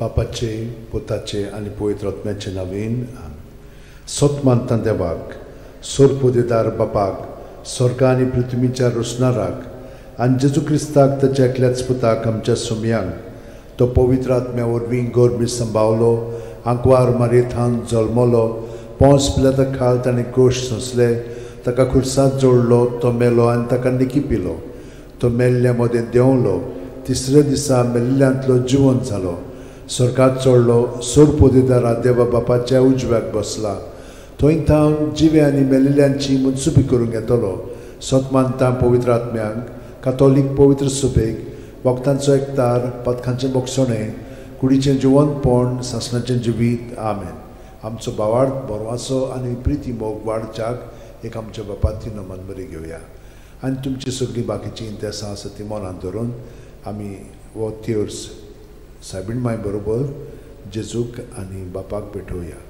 बापाचे पुताचे आनी पवित्र आत्म्याचे नवीन सोतमान मानता देवाक सोर पुदेदार बापाक स्वर्गा आनी पृथ्वीच्या रोसणाराक आनी जेजू क्रिस्ताक ताच्या एकल्याच पुताक आमच्या सुमयांक तो पवित्र आत्म्या वरवीं गोरबी सांबावलो आंकवार मारयेथान जल्मलो पोंस पिल्या खाल ताणें गोश सोंसले ताका खुर्सांत जोडलो तो मेलो आनी ताका निकी पिलो तो मेल्ल्या मदें देंवलो तिसऱ्या दिसा मेल्ल्यांतलो जिवन जालो स्वर्गात चोडलो सोड पोदेदारा देवा बापाच्या उजव्याक बसला. थंय थावन जिवे आनी मेलेल्यांची मनसुबी करूंक येतलो सतमानता पवित्र आत्म्यांक कातोलीक पवित्र सुबेक वखदांचो एकतार पथकांचें बोक्षणें कुडीचें जिवनपण सासणाचें जिवीत आमेन. आमचो बावार्थ बोरवासो आनी प्रिती मोग वाडच्याक एक आमच्या बापाची नमन बरी घेवया आनी तुमची सगळीं बाकीची इंतेसां आसा ती मनांत धरून आमी वो तिर्स सायबीण माय बरोबर जेजूक आनी बापाक भेटोवया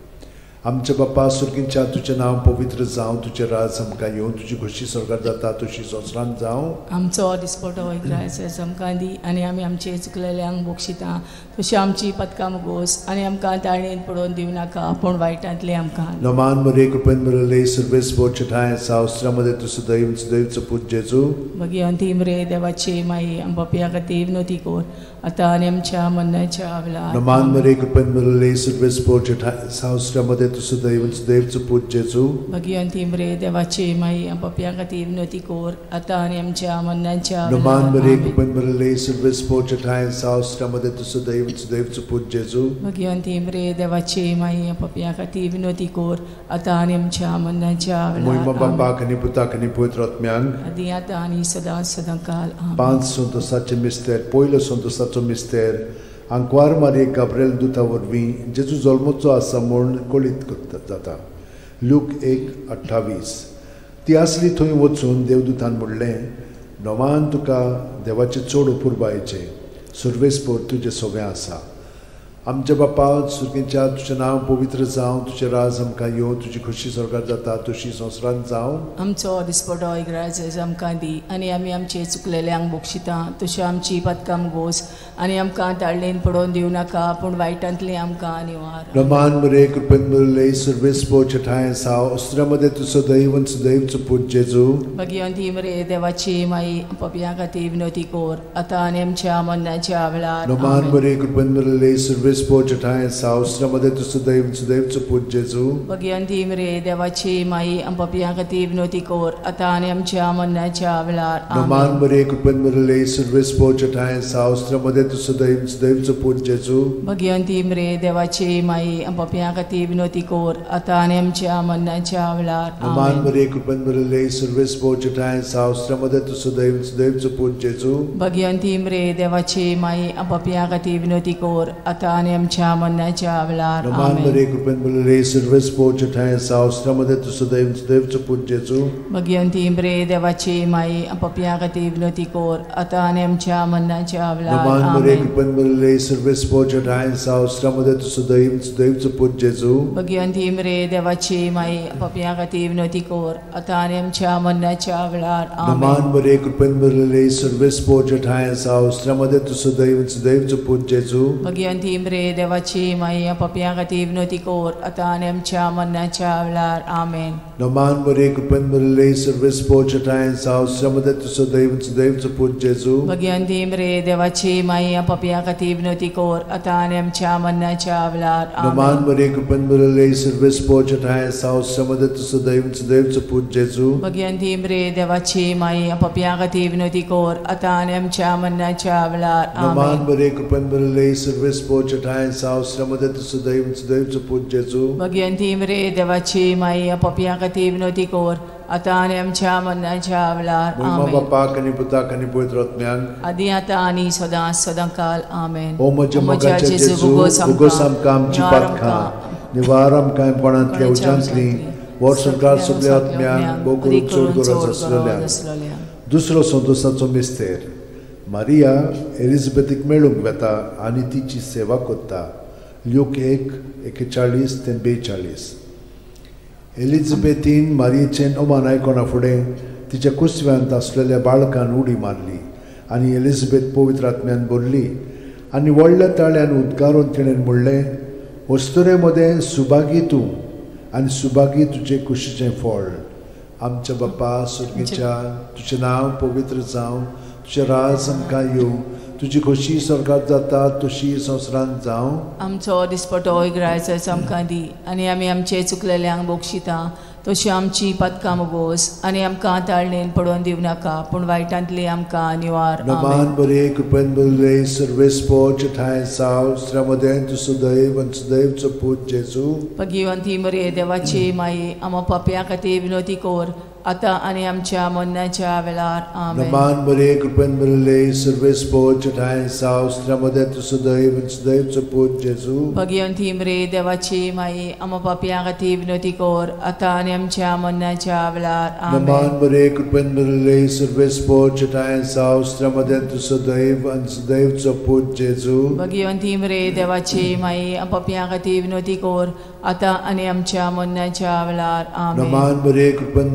आमचे बापा सुर्गींच्या तुजें नांव पवित्र जावं तुजें राज आमकां येवं तुजी खोशी स्वर्गात जाता तशी संवसारांत जावं आमचो दिसपटो इग्रायस आमकां दी आनी आमी आमचे चुकलेल्यांक बोक्षिता तशी आमची पदकां मुगोस आनी आमकां ताळणेन पडोवन दिवं नाका पूण वायटांतले आमकां. नमान मरे कृपेन मरले सर्वेस बोचे ठाय सावस्त्रामध्ये तुझं दैव दैवचं पूज जेजू. मगी अंतिम रे देवाचे माई आम बापया खातीर नोती कोर आतां आनी आमच्या मन्नाच्या वेळार नमान मरे कृपेन मरले सर्वेस बोचे ठाय सावस्त्रामध्ये तुझं दैव दैवचं पूज जेजू मगी अंतिम रे देवाचे माई आम बापया खातीर नोती कोर. आतां आनी आमच्या मन्नाच्या नमान मरे कृपेन मरले सर्वेस बोचे ठाय सावस्त्रामध्ये तुझं दैव दैवचं पूज जेजू मगी अंतिम रे देवाचे माई आम बापया खातीर विनोती कोर आतां आनी आमच्या मन्नाच्या मोहिमा वेळार आमेन. बापाक आनी पुताक आनी पवित्र आत्म्यांक आदी आतां आनी सदां सदां काल आमेन. पाँच संतोसाचे मिस्तेर पयलो संतोसाचो मिस्तेर आंकवार मारी गाब्रेल दुता वरवीं जेजू जल्मोचो आसा म्हूण कळीत करता जाता. लूक एक अठ्ठावीस. ती आसली थंय वचून देवदूतान म्हणलें नोमान तुका देवाचे चड अपुरबायेचे सुर्वेस्पोर तुजें सगळें आसा. आमच्या बापा सुर्गेच्या तुजें नांव पवित्र जावं तुजें राज आमकां येवं तुजी खुशी स्वर्गात जाता तशी संवसारांत जावं आमचो दिसपटो इग्रायज आमकां दी आनी आमी आमचे चुकलेल्यांक बोक्षिता तशें आमची पदकां मुगोस आनी आमकां ताळणेन पडोवन दिवं नाका पूण वायटांतले आमकां निवार रमान मरे कृपेन मुरले सर्वेस्पो चठाय साव अस्त्रामध्ये तुझं दैवंच दैवचं पूज जेजू भगवंती मरे देवाची माई पपया खातीर विनोती कोर आतां आनी आमच्या मन्नाच्या वेळार रमान. मरे कृपेन मुरले spotătaie sau strămăde tu să dai să dai să put Jesu. Bagian timre de vaci mai am papian kativ noti cor atane am cea manna cea velar. Noman mare cu pen mărele service spotătaie sau strămăde tu să dai să dai să put Jesu. Bagian timre de vaci mai am papian kativ noti cor atane am cea manna cea velar. Noman mare cu pen mărele service spotătaie sau strămăde tu să dai să dai să put Jesu. Bagian timre de vaci mai am papian kativ noti cor atane विनोती कोर आतां आनी आमच्या मन्नाच्या वेळार रमान आमेन. मरे कृपेन मुरले सर्वेस्पो चठाय साव अस्त्रामध्ये तुझं दैवंच दैवचं पूज जेजू भगवंती मरे देवाची माई पपया खातीर विनोती कोर आतां आनी आमच्या मन्नाच्या वेळार रमान आमेन. मरे कृपेन मुरले सर्वेस्पो चठाय साव अस्त्रामध्ये तुझं दैवंच दैवचं पूज जेजू भगवंती मरे देवाची माई पपया खातीर विनोती कोर आतां आनी आमच्या मन्नाच्या वेळार रमान आमेन. मरे कृपेन मुरले सर्वेस्पो चठाय साव अस्त्रामध्ये तुझं दैवंच दैवचं पूज जेजू भगवंती मरे देवाची माई पपया खातीर विनोती कोर आतां आनी आमच्या मन्नाच्या वेळार Roman Mare amen. Kupan Murle Service Pocha Tain South Stramade to Sudaim Sudaim to Put Jesu Bhagwanti मरे देवाची माई पपया खातीर विनोती कोर आतां आनी आमच्या मन्नाच्या वेळार आमेन. Roman Mare Kupan Murle Service Pocha Tain South Stramade to Sudaim Sudaim to Put Jesu Bhagwanti मरे देवाची माई पपया खातीर विनोती कोर आतां आनी आमच्या मन्नाच्या वेळार आमेन Roman Mare Kupan Murle Service Pocha Tain South Stramade to Sudaim Sudaim to Put Jesu Bhagwanti मरे देवाची माई पपया खातीर विनोती कोर आतां आनी आमच्या मन्नाच्या वेळार Roman नमान मुरे कृपन मुरले सर्विस पोच टाइम साउ समदे तु सदैव सदैव सपुर जेसु भगवान दी मरे देवाची माई अपपिया कति बिनोती कोर अतानम चामन चावलार नमान मुरे कृपन मुरले सर्विस पोच टाइम साउ समदे तु सदैव सदैव सपुर जेसु भगवान दी मरे देवाची माई अपपिया कति बिनोती कोर अतानम चामन चावलार आमेन आमच्या मन्नाच्या वेळार Moima आमेन Bapak आणि पुताक आणि पवित्र आत्म्यांक आदी आतां आनी सदां सदां काल आमेन ओ म्हजे मोगाचे जेजू उगोस आमकां आमची पातखां निवार आमकां कोणांतल्या उज्यांतली वर सरकार सगळ्या आत्म्यांक भोव करून चड गरज आसलेल्या दुसरो संतोसाचो मिस्तेर मारिया एलिझबेथीक मेळूंक वेता आनी तिची सेवा कोत्ता ल्यूक एक एकेचाळीस ते बेचाळीस एलिझबेथीन मारयेचें ओमान आयकोना फुडें तिच्या कुसव्यांत आसलेल्या बाळकान उडी मारली आनी एलिझबेथ पवित्र आत्म्यान भरली आनी व्हडल्या ताळ्यान उद्गारून तिणें म्हणलें वस्तुरे मदें सुभागी तूं आनी सुभागी तुजें कुशीचें फळ. आमच्या बापा सुर्गेच्या तुजें नांव पवित्र जावं तुजें राज आमकां येवं तुजी खोशी स्वर्गात जाता तशी संवसारांत जावं आमचो दिसपटो इग्रायचो आमकां दी आनी आमी आमचे चुकलेल्यांक बोगशिता तशी आमची पदकां मोगोस आनी आमकां ताळणेन पडोवन दिवं नाका पूण वायटांतली आमकां निवार. नमान बरे कृपेन बरले सर्वेस पोच ठाय साव श्रमदेन तु सुदैव आनी सुदैवचो पूत जेजू भगिवंती मरे देवाची माई आमो पाप्या खातीर विनोदी कोर आतां आनी आमच्या मरणाच्या वेळार आमेन नमान बरे कृपेन बरले सर्वेस पोच ठाय साव सुदैव भगिवंती मरे देवाची माई आमो पाप्या विनोदी कोर आतां आनी आमच्या मरणाच्या वेळार आमेन नमान बरे कृपेन सर्वेस पोच ठाय साव सुदैव भगिवंती मरे देवाची माई पाप्या विनोदी कोर आतां आनी आमच्या मरणाच्या वेळार आमेन नमान बरे कृपेन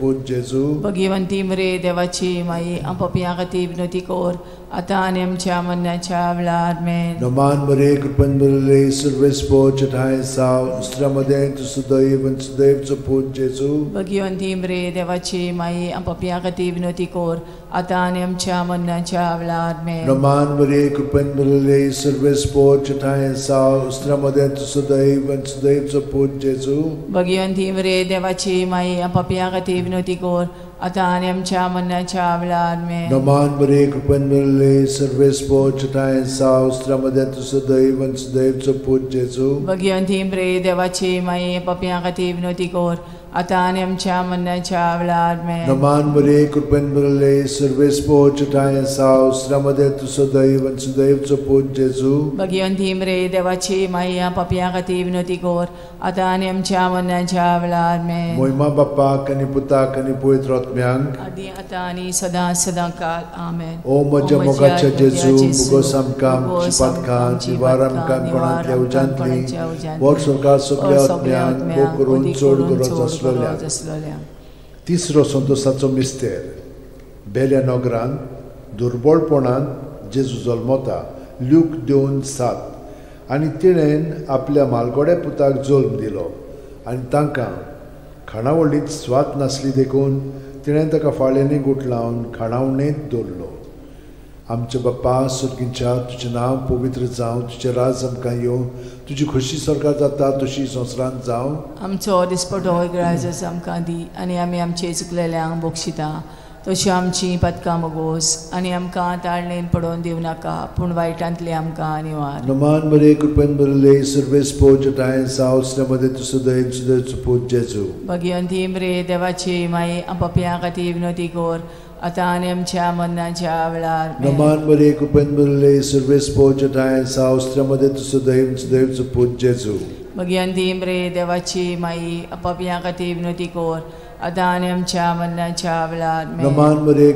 पूत जेजू भगिवंती मरे देवाची माई पाप्या खातीर विनोदी कोर आतां आनी आमच्या मरणाच्या वेळार मेन नमान बरे कृपेन बरले सर्वेस पोच ठाय साव श्रमदेन तु सुदैव आनी सुदैवचो पूत जेजू भगिवंती मरे देवाची माई पाप्या खातीर विनोदी कोर आतां आनी आमच्या मरणाच्या वेळार मेन नमान बरे कृपेन बरले सर्वेस पोच ठाय साव श्रमदेन तु सुदैव आनी सुदैवचो पूत जेजू भगिवंती मरे देवाची माई पाप्या खातीर विनोदी कोर आतां आनी आमच्या मरणाच्या वेळार मेन नमान बरे कृपेन बरले सर्वेस पोच ठाय साव श्रमदेन तु सुदैव आनी सुदैवचो पूत जेजू भगिवंती मरे देवाची माई पाप्या खातीर विनोदी कोर आतां आनी आमच्या मरणाच्या वेळार मेन मोहिमा बाप्पाक आनी पुताक आनी पवित्र आत्म्यांक आदी आतां आनी सदां सदां काल आमेन ओ म्हज्या मोगाच्या जेजू मुगोस आमकां आमची पातकां जिवार आमकां कोणांतल्या उजांतली वर सरकार सगळ्या आत्म्यांक भोव करून चड गरज आसलेल्या तिसरो संतोसाचो मिस्तेर बेल्या नगरांत दुर्बळपणान जेजू जल्मता ल्यूक दोन सात आनी तिणेन आपल्या मालगोड्या पुताक जल्म दिलो आनी तांकां खाणावळींत स्वात नासली देखून तिणें ताका फाळेंनी गुट लावन खाणावणेंत दवरलो आमच्या बाप्पा सुर्गींच्या तुजें नांव पवित्र जावं तुजें राज आमकां येवं तुजी खोशी स्वर्गात जाता तशी संवसारांत जावं आमचो दिसपटो इग्रायजस आमकां दी आनी आमी आमचे चुकलेल्यांक बोगशिता तशी आमची पदकां मोगोस आनी आमकां ताळणेन पडोवन दिवं नाका पूण वायटांतली आमकां निवार. नमान बरे कृपेन बरले सर्वेस पोच टाय साव श्रमदे तु सुदैव सुदैव पूज जेजू. भगिवंती मरे देवाची माई पाप्या खातीर विनोदी कोर आतां आनी आमच्या मरणाच्या वेळार मेन. नमान बरे कृपेन बरले सर्वेस पोच टाय साव श्रमदे तु सुदैव सुदैव पूज जेजू भगिवंती मरे देवाची माई पाप्या खातीर विनोदी कोर आतां आनी आमच्या मरणाच्या वेळार मेन. नमान बरे कृपेन बरले सर्वेस पोच टाय साव श्रमदे तु सुदैव सुदैव पूज जेजू भगिवंती मरे देवाची माई पाप्या खातीर विनोदी कोर आतां आनी आमच्या मरणाच्या वेळार आमेन नमान बरे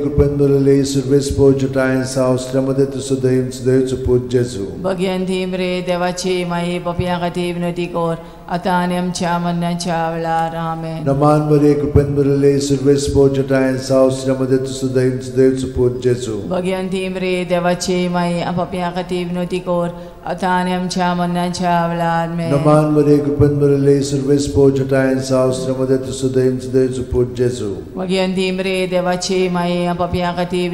कृपेन बरले सर्वेस पोच टाय साव श्रमदे तु सुदैव सुदैव पूज जेजू भगिवंती मरे देवाची माई पाप्या खातीर विनोदी कोर। आतां आनी आमच्या मरणाच्या वेळार मेन. नमान बरे कृपेन बरले सर्वेस पोच टाय साव श्रमदे तु सुदैव सुदैव पूज जेजू भगिवंती मरे देवाची माई पाप्या खातीर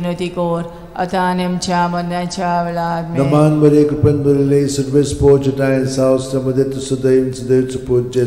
विनोदी कोर आतां आनी आमच्या मरणाच्या वेळार मेन. नमान बरे कृपेन बरले सर्वेस पोच टाय साव श्रमदे तु सुदैव सुदैव पूज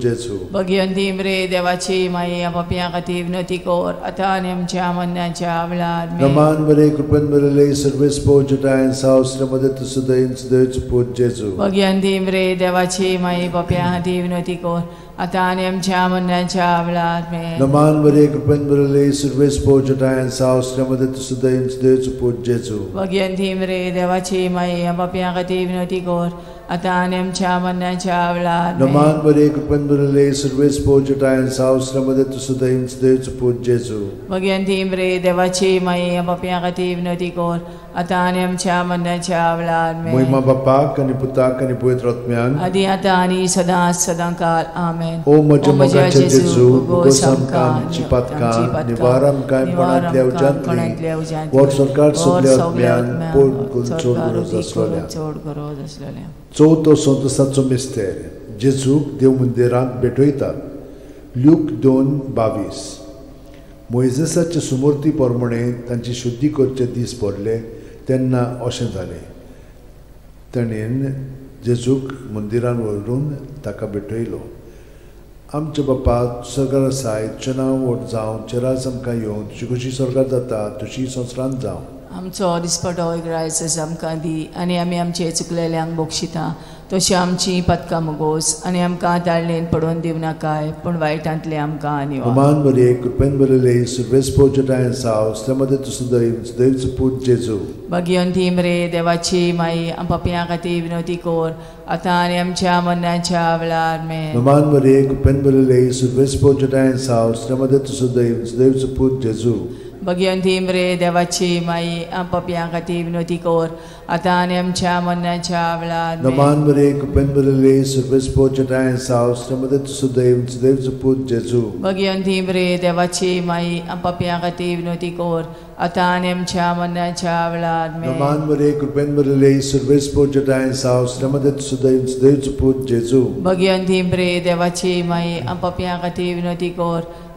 जेजू भगिवंती मरे देवाची माई पाप्या खातीर विनोदी कोर आता आणि आमच्या मरणाच्या वेळार मे नमान मरे कृपन बरले सर्व स्पोजटायन सावस्त्रमध्ये तू सुदैन सुदैवचं पूजेचो भगवंती मरे देवाची माई पापिया खातीर विनंती कर आता आणि आमच्या मरणाच्या वेळार मे नमान मरे कृपन बरले सर्व स्पोजटायन सावस्त्रमध्ये तू सुदैन सुदैवचं पूजेचो भगवंती मरे देवाची माई पापिया खातीर विनंती कर आता आणि आमच्या मरणाच्या वेळार मे। नमान मरे कृपन बरले सर्व स्पोजटायन सावस्त्रमध्ये तू सुदैन सुदैवचं पूजेचो भगवंती मरे देवाची माई पापिया खातीर विनंती कर आता आणि आमच्या मरणाच्या वेळार मे नमान मरे कृपन बरले सर्व स्पोजटायन सावस्त्रमध्ये तू सुदैन सुदैवचं पूजेचो भगवंती मरे देवाची माई पापिया खातीर विनंती कर आता आणि आमच्या मरणाच्या वेळार मे महिमा बापाक आणि पुताक आणि पवित्र आत्म्यान आदी आता आणि सदा सदांकाल आमेन ओ म्हज्या मोगाचे जेजू उगोस आमकां आमची पातकां निवार आमकां कोणांतल्या उज्यांतली वर सरकार सगल्या आत्म्यान पोट करून चोड गरज आसलेल्या चोड गरज आसलेल्या चवथो संतसाचो मिस्तेर जेजूक देव मंदिरांत भेटयतात ल्यूक दोन बावीस मोइजेसाचे सुमूर्ती प्रमाणे तांची शुद्धी दीस पडले तेन्ना अशें जालें ताणेन जेजूक मंदिरान व्हरून ताका भेटयलो. आमचे बापा स्वर्गार आसाय चना नांव जावं चेरास आमकां येवन तुजी कशी स्वर्गार जाता तशी संवसारांत जावं आमचो दिसपटो इग्रायस आमकां दी आनी आमी आमचे चुकलेल्यांक बोक्षिता तशी आमची पदकां मुगोस आनी आमकां ताळणेन पडोवन दिवं नाकाय पूण वायटांतले आमकां आनी Roman Maria, कृपेन बरले सुर्वेस पोजटायन साव पूज जेजू भगवंती मरे देवाची माई आम पपयां खातीर विनोदी कोर आतां आनी आमच्या मरणाच्या वेळार मे Roman Maria, कृपेन बरले सुर्वेस पोजटायन साव स्त्रमदे तुसुदैव सुदैवच पूज जेजू. भगवंती मरे देवाची माई आम पपयां खातीर विनोदी कोर. आतां आनी आमच्या मरणाच्या वेळार मे Roman Maria, कृपेन बरले सुर्वेस पोजटायन साव स्त्रमदे तुसुदैव सुदैवच पूज जेजू. भगवंती मरे देवाची माई आम पपयां खातीर विनोदी कोर आतां आनी आमच्या मरणाच्या वेळार मे Roman Maria, कृपेन बरले सुर्वेस पोजटायन साव स्त्रमदे तुसुदैव सुदैवच पूज जेजू भगवंती मरे देवाची माई आम पपयां खातीर विनोदी कोर आतां आनी आमच्या मरणाच्या वेळार Roman Maria, कृपेन बरले सुर्वेस पोजटायन साव स्त्रमदे तुसुदैव सुदैवच पूज जेजू भगवंती मरे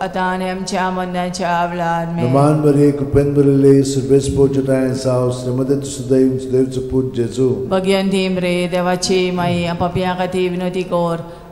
आतां आनी आमच्या मरणाच्या वेळार मे Roman Maria, कृपेन बरले सुर्वेस पोजटायन साव स्त्रमदे तुसुदैव सुदैवच पूज जेजू भगवंती मरे देवाची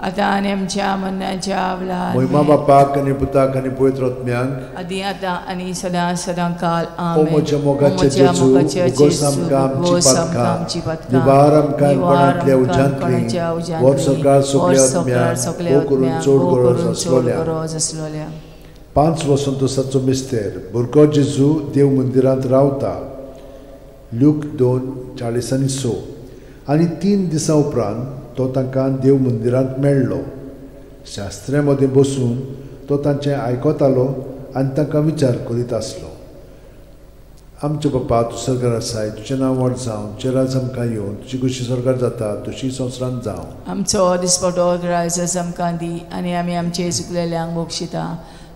बरले सुर्वेस पोजटायन साव स्त्रमदे तुसुदैव सुदैवच पूज जेजू भगवंती मरे देवाची माई पपयां खातीर विनोदी कोर आतां आनी आमच्या मरणाच्या वेळार महिमा मे बापाक आणि पुताक आणि पवित्र आत्म्यांक आदी आतां आनी सदां सदां काल ओ म्हज्या मोगाचे जेजू उगोस आमकां आमची पातकां निवार आमकां कोणांतल्या उज्यांतली वर सरकार सगल्या आत्म्याक हो करून चोड गरज आसलोल्या गरज आसलोल्या पाँच वसंतोसाचो मिस्तेर भुरगो जेजू देव मंदिरांत रावता ल्यूक दोन चाळीस आनी स आनी तीन दिसां उपरांत तो तांकां देव मंदिरांत मेळ्ळो. शास्त्र्या मदीं बसून तो तांचें आयकतालो आनी तांकां विचार करीत आसलो. आमचे बापा तूं सरकार आसाय तुजें नांव व्हड जावं तुजें राज आमकां येवन तुजी कशी सरकार जाता तशी संवसारांत जावं. आमचो दिसपटो राज आमकां दी आनी आमी आमचे चुकलेल्यांक मोक्षिता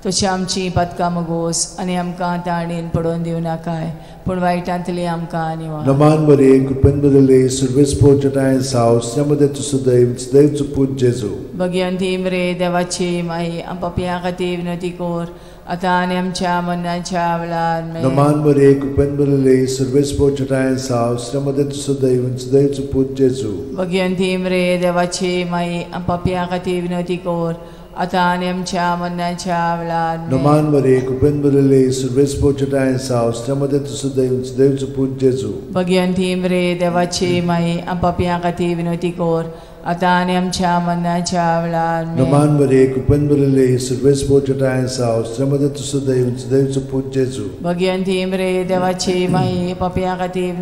तशी आमची पदकां मगोस आनी आमकां ताणीन पडोवन दिवं नाकाय पूण वायटांतली आमकां आनी वा नमान बरे कृपेन बदले सुर्वेस पोर्चटाय साव श्रमदे सुदैव सुदैव पूज जेजू भगवंती मरे देवाची माई आम पपयां खातीर विनोदी कोर आतां आनी आमच्या मरणाच्या वेळार मे नमान बरे कृपेन बदले सुर्वेस पोर्चटाय साव श्रमदे सुदैव सुदैव पूज जेजू भगवंती मरे देवाची माई आम पपयां खातीर कोर आता आणि आमच्या मरणाच्या वेळार Naman Maria, Kupenburale, Survespo Chatayan Saus, Tramadatu Sudayun, Sudayun Suput Jesu. Bhagwanti मरे देवाची माई आपापिया खातीर विनवती कोर आता आणि आमच्या मरणाच्या वेळार Naman Maria, Kupenburale, Survespo Chatayan Saus, Tramadatu Sudayun, Sudayun Suput Jesu. Bhagwanti मरे देवाची माई पापिया खातीर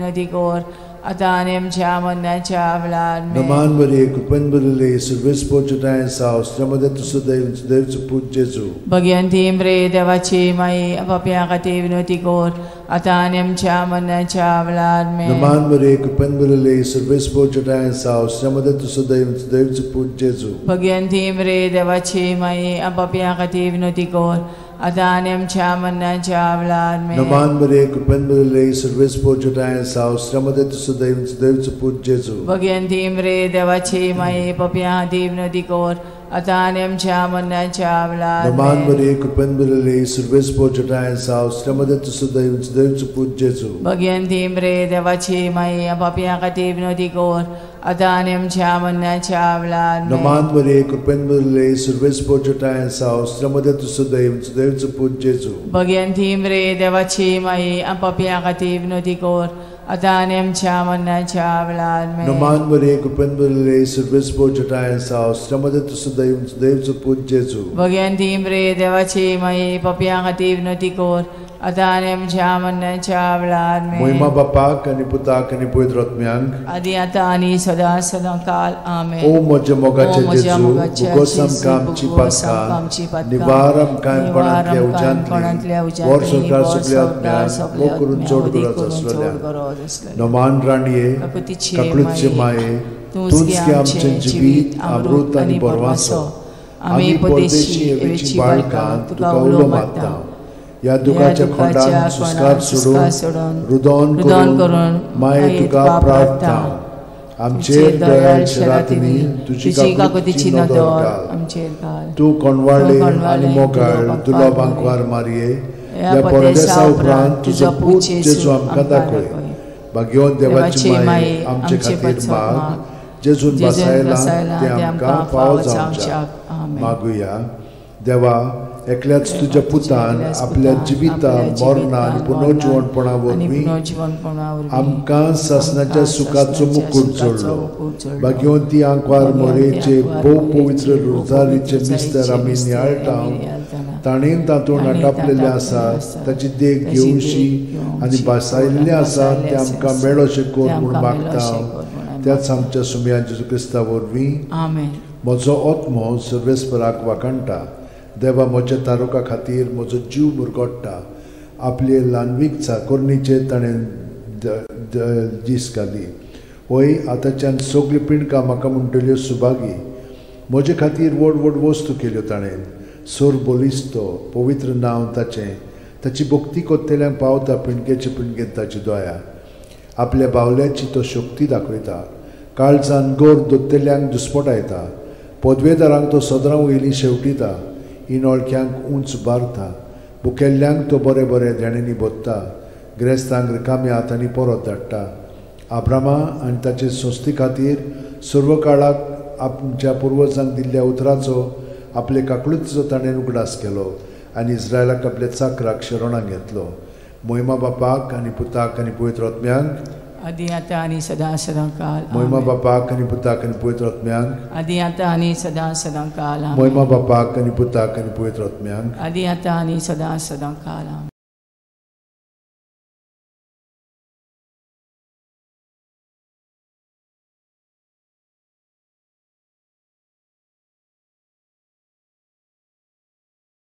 विनवती कोर आता आणि आमच्या मरणाच्या वेळार Naman Maria, Kupenburale, Survespo Chatayan Saus, Tramadatu Sudayun, Sudayun Suput Jesu. Bhagwanti मरे देवाची माई पापिया खातीर विनवती कोर आता आणि आमच्या मरणाच्या वेळार Naman Maria, Kupenburale, Survespo Chatayan Saus, Tramadatu Sudayun, Sudayun Suput Jesu. Bhagwanti मरे देवाची माई पापिया खातीर विनवती कोर आता आणि आमच्या मरणाच्या वेळार Naman Maria, Kupenburale, Survespo Chatayan Saus, Tramadatu Sudayun, Sudayun Suput Jesu. Bhagwanti मरे देवाची माई पापिया खातीर विनवती कोर आता आणि आमच्या मरणाच्या वेळार Naman Maria, Kupenburale, Survespo Chatayan Saus, Tramadatu Sudayun, Sudayun Suput Jesu. Bhagwanti मरे देवाची माई पापिया खातीर विनवती कोर आता आणि आमच्या मरणाच्या वेळार Naman Maria, Kupenburale, Survespo Chatayan Saus, Tramadatu Sudayun, Sudayun Suput Jesu. Bhagwanti मरे देवाची माई पापिया खातीर विनवती कोर आता आणि आमच्या मरणाच्या वेळार Naman Maria, Kupenburale, Survespo Chatayan Saus, Tramadatu Sudayun, Sudayun Suput Jesu. Bhagwanti मरे देवाची माई पापिया खातीर विनवती कोर आता आणि आमच्या मरणाच्या वेळार Moima Bapak, ani Putak, ani Poitrotmiang. आदी आता आणि सदा सदा काल आमेन O moja Jesu, mogache bugosam kam cipatka, nivaram kaim nivaram konantlia ujantli, vor sorkar vor supliat sorkar myan, o chod aslolia. Noman raniye, mai, mae, tunski amche amchen jibit, amrut ani. आम्ही परदेशी एवेची बाळका तुका उलो मागता या दुखाच्या खोंडान सुस्कार सोडून रुदोन करून माये तुका प्रार्थना आमचेर दयाळ शरातीनी तुझी काकुतीची नदर आमचेर घाल तू आणि तुलो मोगाळ तुला. बांकवार मारये. या या परदेसा उपरांत तुझो पूत जेजू आमकां दाखय. भाग्यवन देवाची माय आमचे खातीर माग. जेजून बसायला ते आमकां फाव जावच्या मागुया. देवा एकल्याच तुझ्या पुतान आपल्या जिविता मरणा आणि पुनर्जीवनपणावर मी आमकां सासनाच्या सुखाचो मुकुट जोडलो. भाग्यवंती आंकवार मोरेचे भोव पवित्र रुजारीचे मिस्तर आमी नियाळटा ताणेन तातूंत आटापलेले आसा ताची देख घेवशी आनी भासायिल्ले आसा ते आमकां मेळो शिकोवन म्हूण मागता त्याच आमच्या सुमयांच्या जेजू वरवीं म्हजो ओत्मो सर्वेस्पराक वाकाणटा देवा म्हज्या तारुका खातीर म्हजो जीव मुरगोडटा. आपले ल्हानवीक चाकोरणीचे ताणें जीस दीस घाली. होय आतांच्यान सगळी पिणकां म्हाका म्हणटल्यो सुभागी. म्हजे खातीर व्हड व्हड वस्तू केल्यो ताणें. सोर बोलिस्तो पवित्र नांव ताचें. ताची भक्ती कोत्तेल्यांक पावता पिणकेचे पिणगेन ताची दोया. आपल्या बावल्याची तो शक्ती दाखयता काळजान गोर दोत्तेल्यांक दुस्पटायता पदवेदारांक तो सदरां वयलीं शेवटिता. इनोळख्यांक उंच बारता बुकेल्ल्यांक तो बरे बरे देणेनी बोत्ता ग्रेस्तांक रिकाम्या हातांनी परत धाडटा. आब्रामा आनी ताचे संस्थे खातीर सर्व काळाक आमच्या पुर्वजांक दिल्ल्या उतराचो आपले काकळूचो ताणें उगडास केलो आनी इस्रायलाक आपले चाकराक शरणांक घेतलो. मोहिमा बापाक आनी पुताक आनी पवित्र आत्म्यांक Adiyata ani sada sadankal. Moima bapa papa kani puta kani puetro atmyang. Adiyata ani sada sadankal. Moima bapa papa kani puta kani puetro atmyang. Adiyata ani sada sadankal.